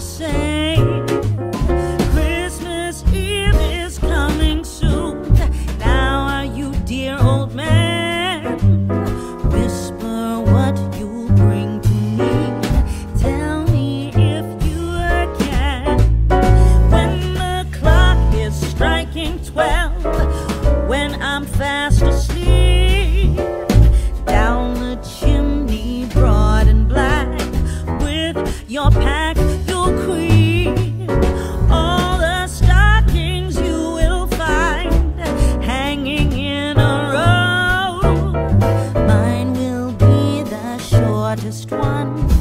to Christmas Eve is coming soon. Now are you dear old man? Whisper what you'll bring to me. Tell me if you can When the clock is striking twelve just one.